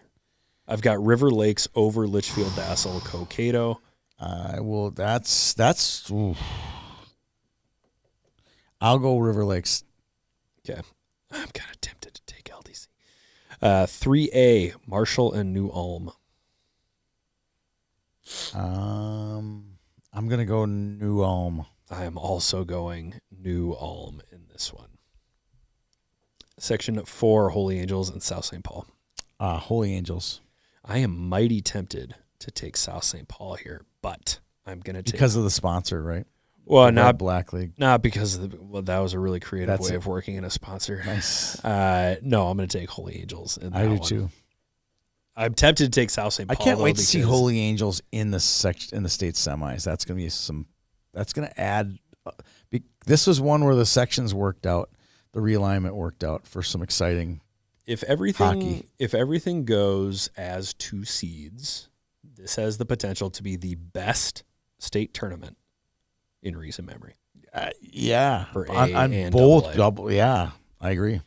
I've got River Lakes over Litchfield, Dassel, Cokato. I will. That's that's. oof. I'll go River Lakes. Okay, I'm kind of tempted to take LDC. Uh, three A, Marshall and New Ulm. Um, I'm gonna go New Ulm. I am also going New Ulm in this one. Section four, Holy Angels and South St. Paul. Uh, Holy Angels I am mighty tempted to take South St. Paul here, but I'm gonna take because of the sponsor, right? Well, not Black League. not because of the, well, that was a really creative That's way it. of working in a sponsor. Nice. Uh, no, I'm gonna take Holy Angels. In I do one. too. I'm tempted to take South St. I can't wait to see Holy Angels in the section in the state semis. That's gonna be some. That's gonna add. uh, Be, this was one where the sections worked out, the realignment worked out for some exciting. if everything Hockey. if everything goes as two seeds, this has the potential to be the best state tournament in recent memory. Uh, yeah, For on, on both double double. Yeah, I agree.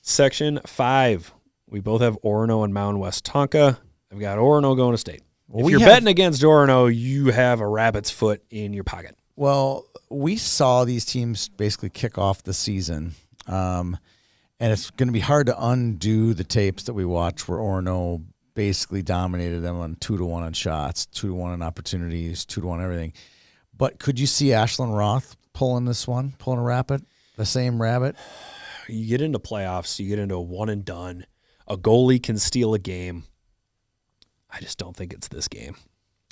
Section five, we both have Orono and Mound Westonka. I've got Orono going to state. Well, if you're have- betting against Orono, you have a rabbit's foot in your pocket. Well, we saw these teams basically kick off the season, um, and it's going to be hard to undo the tapes that we watched where Orono basically dominated them on two to one on shots, two to one on opportunities, two to one on everything. But could you see Ashlyn Roth pulling this one, pulling a rabbit, the same rabbit? You get into playoffs, you get into a one and done. A goalie can steal a game. I just don't think it's this game.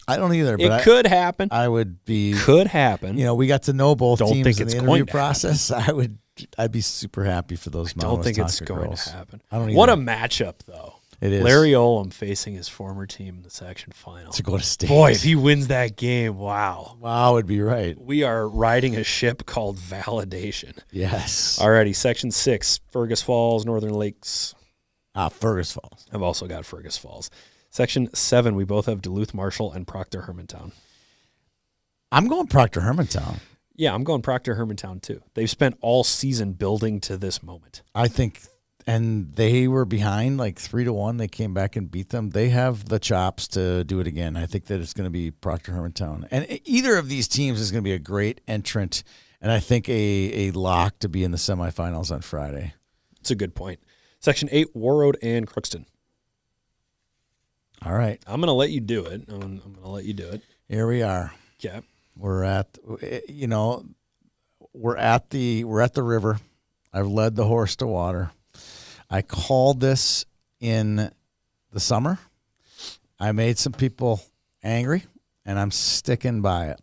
I don't either. It But could happen. I, I would be. could happen. You know, we got to know both Don't teams think in it's the going interview process. I would. I'd be super happy for those. I don't think it's going girls. to happen. I don't What a matchup, though. It is. Larry Olam facing his former team in the section final. to go to state. Boy, if he wins that game, wow. wow, would be right. We are riding a ship called validation. Yes. Alrighty, section six, Fergus Falls, Northern Lakes. Ah, Fergus Falls. I've also got Fergus Falls. Section seven, we both have Duluth Marshall and Proctor Hermantown. I'm going Proctor Hermantown. Yeah, I'm going Proctor Hermantown too. They've spent all season building to this moment. I think, and they were behind like three to one. They came back and beat them. They have the chops to do it again. I think that it's going to be Proctor Hermantown, and either of these teams is going to be a great entrant, and I think a a lock to be in the semifinals on Friday. It's a good point. Section eight, Warroad and Crookston. All right, I'm going to let you do it. I'm, I'm going to let you do it. here we are. Yeah. We're at, eh, you know, we're at the we're at the river. I've led the horse to water. I called this in the summer. I made some people angry, and I'm sticking by it.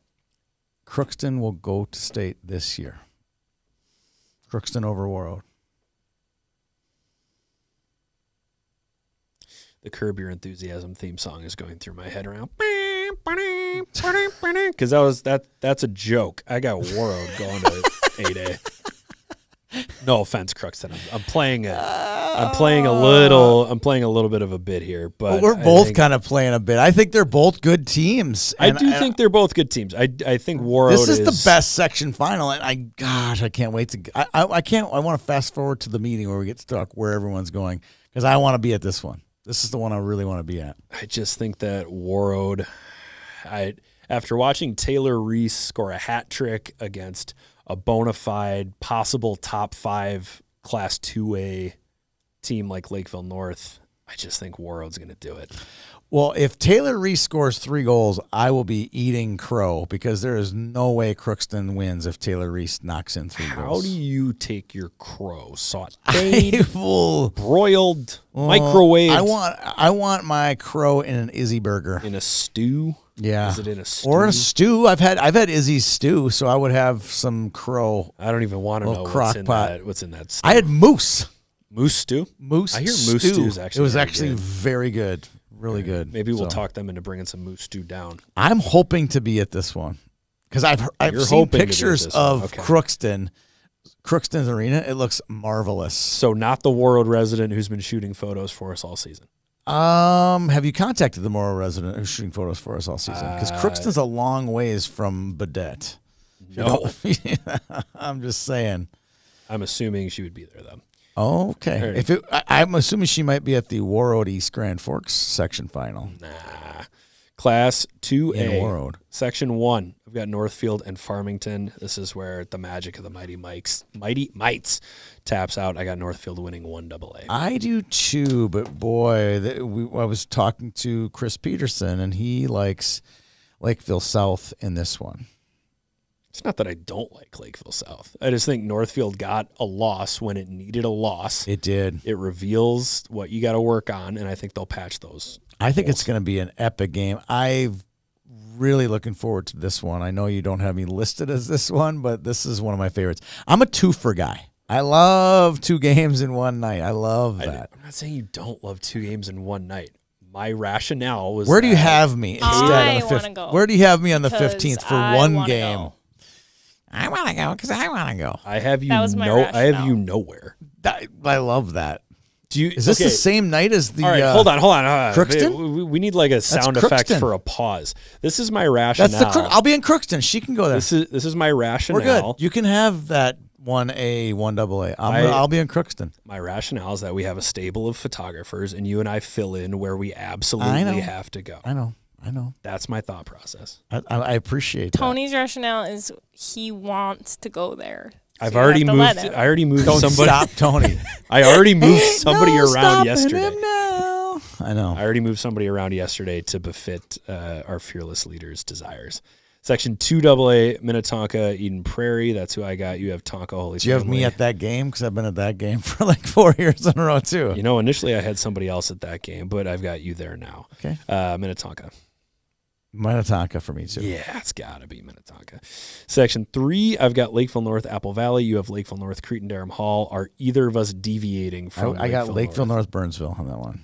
Crookston will go to state this year. Crookston over Warroad. The Curb Your Enthusiasm theme song is going through my head around. Because that was that. That's a joke. I got Warroad going to eight A. No offense, Crookston. I'm, I'm playing a. I'm playing a little. Uh. I'm playing a little bit of a bit here, but Well, we're I both think- kind of playing a bit. I think they're both good teams. I do and think they're both good teams. I, I think Warroad this is, the best section final, and I gosh, I can't wait to. I I, I can't. I want to fast forward to the meeting where we get stuck where everyone's going because I want to be at this one. This is the one I really want to be at. I just think that Warroad, I after watching Taylor Reese score a hat trick against a bona fide possible top five class two A team like Lakeville North, I just think Warroad's going to do it. Well, if Taylor Reese scores three goals, I will be eating crow because there is no way Crookston wins if Taylor Reese knocks in three How goals. do you take your crow sauteed, will broiled, Well, microwaved I want I want my crow in an Izzy burger. in a stew? Yeah, Is it in a stew? or a stew? I've had I've had Izzy's stew, so I would have some crow. I don't even want to know crock what's in pot. that. What's in that? Stew. I had moose. moose stew. Moose. I hear moose stew. stew is actually It was actually good. very good, really good. Maybe we'll So, talk them into bringing some moose stew down. I'm hoping to be at this one because I've I've You're seen hoping to be at pictures of Okay. Crookston, Crookston's arena. It looks marvelous. So not the Warroad resident who's been shooting photos for us all season. Um, have you contacted the Warroad resident who's shooting photos for us all season? Because Uh, Crookston's a long ways from Baudette. No, I'm just saying. I'm assuming she would be there though. Okay. If it, I, I'm assuming she might be at the Warroad East Grand Forks section final. Nah. Class two In A, Warroad. section one. I've got Northfield and Farmington. This is where the magic of the mighty Mikes, mighty mites, taps out. I got Northfield winning one double A. I do too, but boy, th- we, I was talking to Chris Peterson, and he likes Lakeville South in this one. It's not that I don't like Lakeville South. I just think Northfield got a loss when it needed a loss. It did. It reveals what you got to work on, and I think they'll patch those. I think it's going to be an epic game. I'm really looking forward to this one. I know you don't have me listed as this one, but this is one of my favorites. I'm a twofer guy. I love two games in one night. I love that. I, that. am not saying you don't love two games in one night. My rationale was Where do you have me instead I on the wanna fifth? go, Where do you have me on the 'cause fifteenth for I one game? go. I want to go because I want to go. I have you That was my no, I have rationale. you nowhere. That- I love that. Do you? Is this okay. the same night as the? All right, uh, hold on, hold on. hold on. Crookston? We, we- we need like a sound effect Crookston. for a pause. This is my rationale. That's the. Crook- I'll be in Crookston. She can go there. this is this is my We're good. You can have that one A, one double A. I'm, I, I'll be in Crookston. My rationale is that we have a stable of photographers, and you and I fill in where we absolutely know. have to go. I know. I know. That's my thought process. I, I I appreciate that. Tony's rationale is he wants to go there. So I've already moved. I already moved Don't somebody. stop, Tony. I already moved Ain't somebody no around yesterday. him now. I know. I already moved somebody around yesterday to befit uh, our fearless leader's desires. Section two AA Minnetonka Eden Prairie. That's who I got. You have Tonka Holy. Do you have me at that game? Because I've been at that game for like four years in a row too. You know, initially I had somebody else at that game, but I've got you there now. Okay. Uh, Minnetonka. Minnetonka for me too. Yeah, it's got to be Minnetonka. Section three, I've got Lakeville North, Apple Valley. You have Lakeville North, Cretin Derham Hall. Are either of us deviating I, from? I got Lakeville North. Burnsville on that one.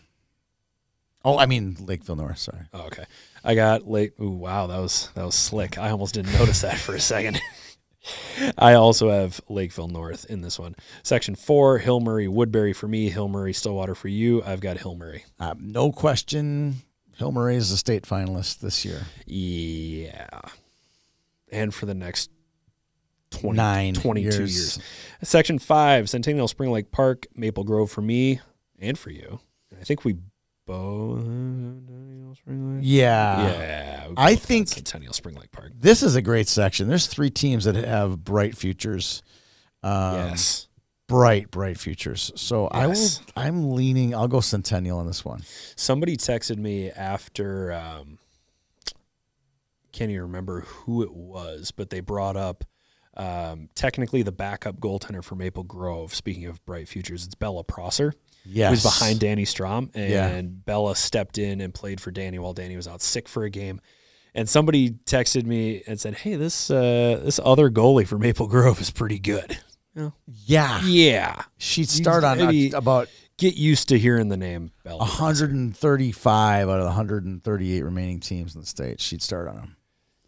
Oh, I mean Lakeville North. Sorry. Oh, okay. I got Lake. Ooh, wow, that was that was slick. I almost didn't notice that for a second. I also have Lakeville North in this one. Section four, Hill Murray, Woodbury for me. Hill Murray, Stillwater for you. I've got Hill Murray. Uh, no question. Hill Murray is a state finalist this year. Yeah. And for the next 20, Nine 22 years. years. Section five, Centennial Spring Lake Park, Maple Grove for me and for you. I think we both. Lake? Yeah. yeah. I think- Centennial Spring Lake Park. This is a great section. There's three teams that have bright futures. Um, yes. Bright, bright futures. So I will. I'm leaning. I'll go Centennial on this one. Somebody texted me after. Um, can't even remember who it was, but they brought up um, technically the backup goaltender for Maple Grove. Speaking of bright futures, it's Bella Prosser. Yes. who's behind Danny Strom, and Yeah. Bella stepped in and played for Danny while Danny was out sick for a game. And somebody texted me and said, "Hey, this uh, this other goalie for Maple Grove is pretty good." Yeah. Yeah, She'd start on maybe- about get used to hearing the name. Prosser. 135 out of the 138 remaining teams in the state. She'd start on them.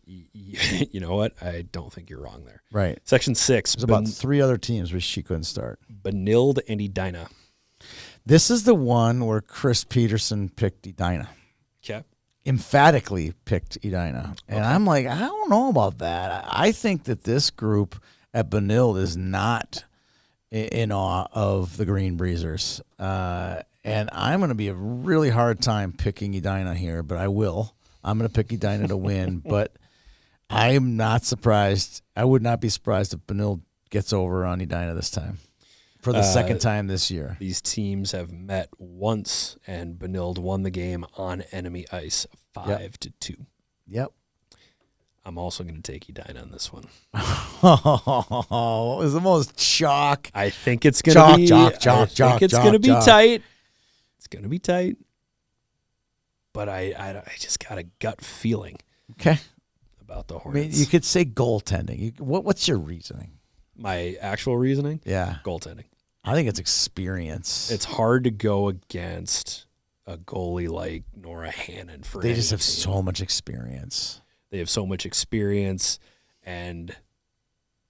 You know what? I don't think you're wrong there. Right. Section six, There's about three other teams which she couldn't start. Benilde and Edina. This is the one where Chris Peterson picked Edina. Okay. Emphatically picked Edina. And I'm like, I don't know about that. I think that this group at Benilde is not in awe of the Green Breezers. Uh, and I'm going to be a really hard time picking Edina here, but I will. I'm going to pick Edina to win, but I'm not surprised. I would not be surprised if Benilde gets over on Edina this time for the Uh, second time this year. These teams have met once, and Benilde won the game on enemy ice, five to two. Yep. I'm also going to take Edina on this one. Oh, it was the most chalk. I think it's going to be. jock, I jock, think jock, it's going to be tight. It's going to be tight. But I, I, I just got a gut feeling Okay. about the I Hornets. mean, you could say goaltending. You, what, what's your reasoning? My actual reasoning: Yeah, goaltending. I think it's experience. It's hard to go against a goalie like Nora Hannon for. they just have team. so much experience. They have so much experience, and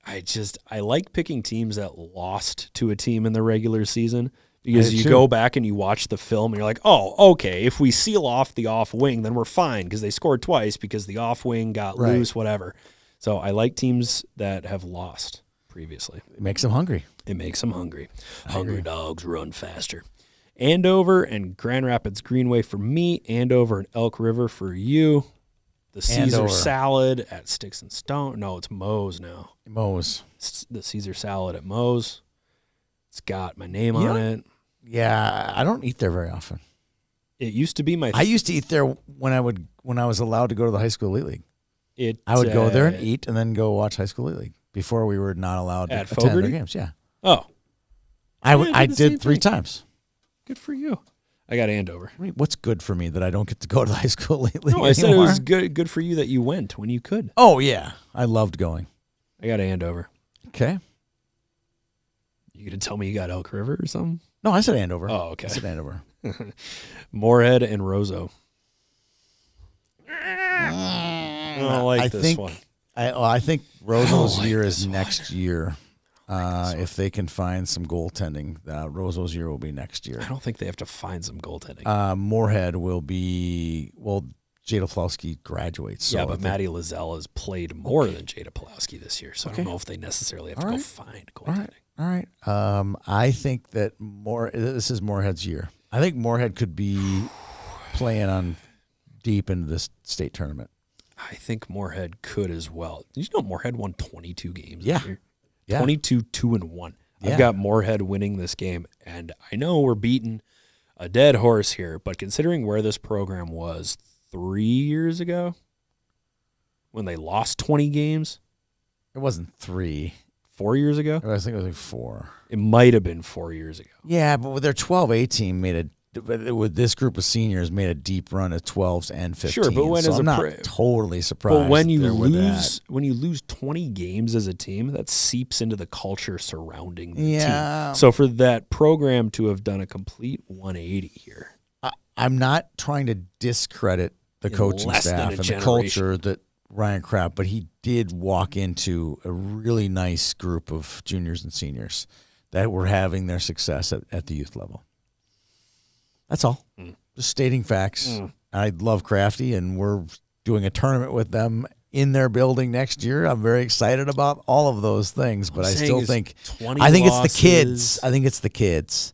I just I like picking teams that lost to a team in the regular season because you go back and you watch the film and you're like, oh, okay, if we seal off the off wing, then we're fine because they scored twice because the off wing got Right. loose, whatever. So I like teams that have lost previously. It makes them hungry. It makes them hungry. Hungry dogs run faster. Andover and Grand Rapids Greenway for me. Andover and Elk River for you. The Caesar Andover. salad at Sticks and Stone. No, it's Moe's now. Moe's. It's the Caesar salad at Moe's. It's got my name You on know- it. Yeah, I don't eat there very often. It used to be my. I used to eat there when I would when I was allowed to go to the high school elite league. it, I would go there and uh, eat, and then go watch high school elite league before we were not allowed to At attend their Fogerty? games. Yeah, Oh, I, w- Yeah, I I did the same did three thing. times. good for you. I got Andover. I mean, what's good for me that I don't get to go to high school lately? No, I said it anymore? was good. Good for you that you went when you could. Oh yeah, I loved going. I got Andover. Okay. You gonna tell me you got Elk River or something? No, I said Andover. Oh, okay. I said Andover. Moorhead and Roseau. Mm. I don't like I this think one. I, well, I think Roseau's like year is one. next year. Uh, if they can find some goaltending, uh, Roseau's year will be next year. I don't think they have to find some goaltending. Uh, Moorhead will be well. Jada Plowski graduates. So yeah, but Matty Lazelle has played more than Jada Pulowski this year, so I don't know if they necessarily have All to go find goaltending. right, all right. Um, I think that more. This is Moorhead's year. I think Moorhead could be playing on deep into this state tournament. I think Moorhead could as well. Did you know Moorhead won 22 games Yeah. Yeah. 22 2 and 1. Yeah. I've got Moorhead winning this game and I know we're beating a dead horse here, but considering where this program was 3 years ago, when they lost 20 games It wasn't three. four years ago. I think it was like four. It might have been four years ago. Yeah, but with their 12A team made a with this group of seniors made a deep run of 12s and 15s. Sure, but when so is I'm a not pre- totally surprised. But when you lose, when you lose 20 games as a team, that seeps into the culture surrounding the Yeah. team. So for that program to have done a complete 180 here, I, I'm not trying to discredit the coaching less than a staff and the culture that Ryan Kraft, but he did walk into a really nice group of juniors and seniors that were having their success at, at the youth level. That's all. Mm. Just stating facts. I love Crafty, and we're doing a tournament with them in their building next year. I'm very excited about all of those things, but I still think I think it's the kids. I think it's the kids,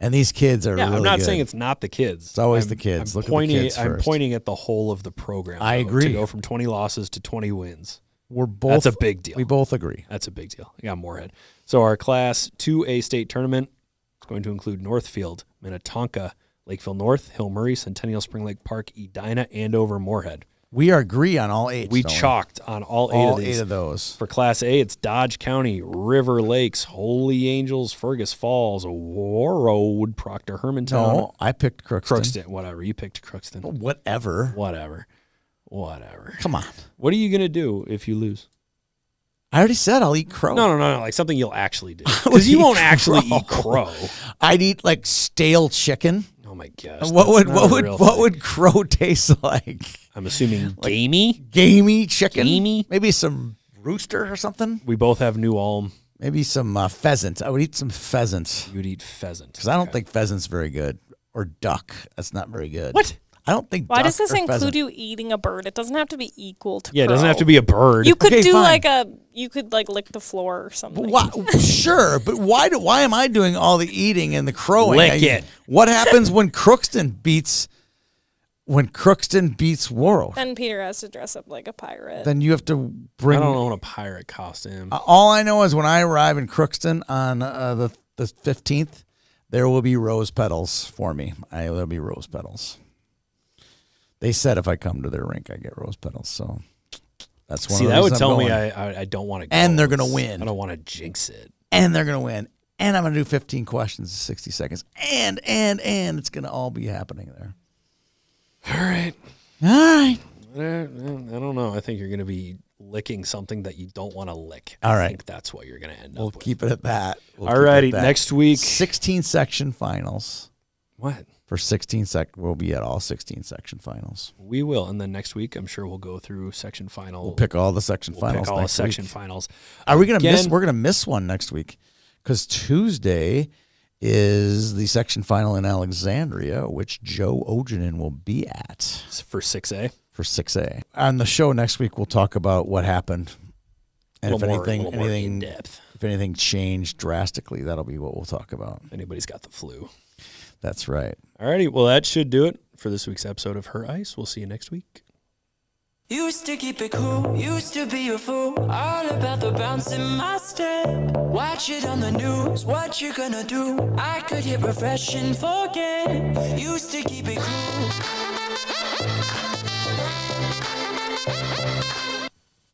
and these kids are. yeah, really I'm not good. saying it's not the kids. It's always I'm- the kids. I'm Look at the pointing, kids I'm pointing at the whole of the program. I though, agree. To go from 20 losses to 20 wins. we're both. That's a big deal. We both agree. That's a big deal. I got Moorhead. So our Class 2A state tournament is going to include Northfield, Minnetonka, Lakeville North, Hill Murray, Centennial Spring Lake Park, Edina, Andover, Moorhead. We are agree on all eight. We chalked on all eight all of these. eight of those. For Class A, it's Dodge County, River Lakes, Holy Angels, Fergus Falls, Warroad, Proctor, Hermantown, No, I picked Crookston. Crookston. Whatever. You picked Crookston. Whatever. Whatever. Whatever. Come on. What are you going to do if you lose? I already said I'll eat crow. No, no, no, no. Like something you'll actually do. Because you won't actually crow. eat crow. I'd eat like stale chicken. My gosh. what would what would what thing. would crow taste like? I'm assuming gamey. Gamey chicken. Gamey? Maybe some rooster or something. We both have New Ulm. Maybe some uh, pheasant. I would eat some pheasant You'd eat pheasant. because I don't think pheasant's very good. Or duck. That's not very good. What? I don't think. Why does this include pheasant. you eating a bird? It doesn't have to be equal to. Yeah, it doesn't have to be a bird. You could Okay, do fine. like a. You could like lick the floor or something. Why, sure, but why do why am I doing all the eating and the crowing? Lick I- it. What happens when Crookston beats when Crookston beats Warroad? Then Peter has to dress up like a pirate. Then you have to bring. I don't own a pirate costume. Uh, All I know is when I arrive in Crookston on uh, the the fifteenth, there will be rose petals for me. I, there'll be rose petals. They said if I come to their rink, I get rose petals. So that's one. See, that would I'm tell me going. I, I, I don't want to go. And they're gonna win. I don't want to jinx it. and they're gonna win. And I'm gonna do 15 questions in 60 seconds. And and and it's gonna all be happening there. All right. All right. Eh, eh, I don't know. I think you're going to be licking something that you don't want to lick. All I right. think that's what you're going to end We'll up with. keep it at that. We'll All keep it at righty. that. Next week. 16 section finals What? For 16 sec. We'll be at all 16 section finals. We will. And then next week, I'm sure we'll go through section final. We'll pick all the section we'll finals pick all the section week. finals. Are we gonna miss? We're gonna miss one next week because Tuesday is the section final in Alexandria, which Joe Ogenin will be at for 6A. for 6A. On the show next week, we'll talk about what happened and if more, anything, a little more in anything, depth. if anything changed drastically, that'll be what we'll talk about. Anybody's got the flu. That's right. All righty. Well, that should do it for this week's episode of Her Ice. We'll see you next week. Used to keep it cool, used to be a fool, all about the bouncing master. Watch it on the news, what you gonna do? I could hear refresh and forget. Used to keep it cool.